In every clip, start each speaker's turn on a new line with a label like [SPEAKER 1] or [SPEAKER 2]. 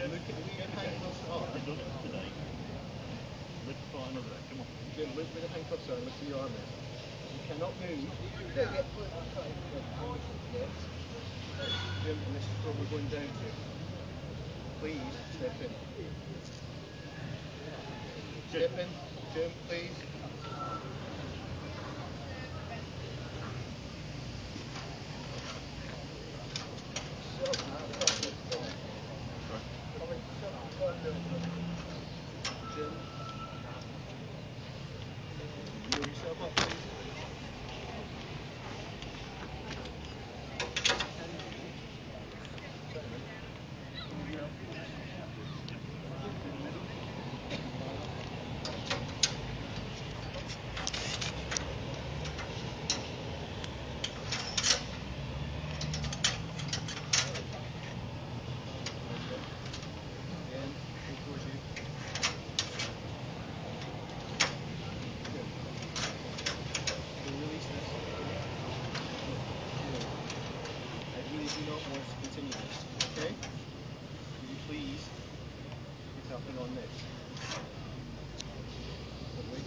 [SPEAKER 1] Look at look at on. Jim, look look how you are. Look. You cannot move. Don't get foot. Jim, and this is what we're going down to. Please step in. Step in. Jim, please. if you don't want to continue this, okay? Will you please get something on this? The weight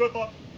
[SPEAKER 1] good luck.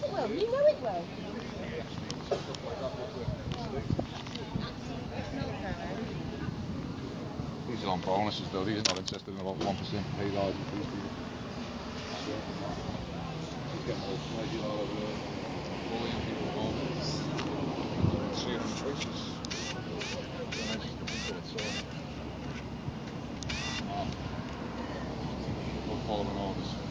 [SPEAKER 2] course it will. You know
[SPEAKER 3] it will.
[SPEAKER 2] These are on bonuses though, these are not interested in about 1% pay rise these people. Getting all out of uh, bullying people choices. Following orders.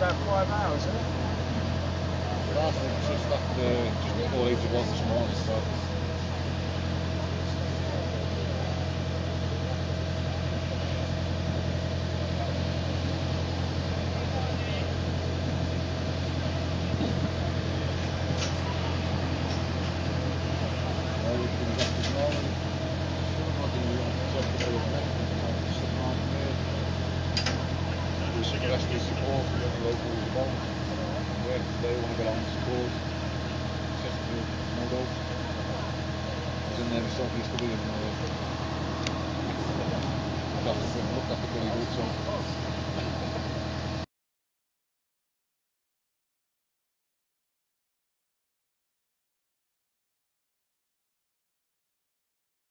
[SPEAKER 2] About five hours, isn't it? Just after, just before eight was this morning, so. Ja, ik is support. Where they want to go down support. Chesterfield, Modo. Was in there myself yesterday and uh, looked after Billy Good, so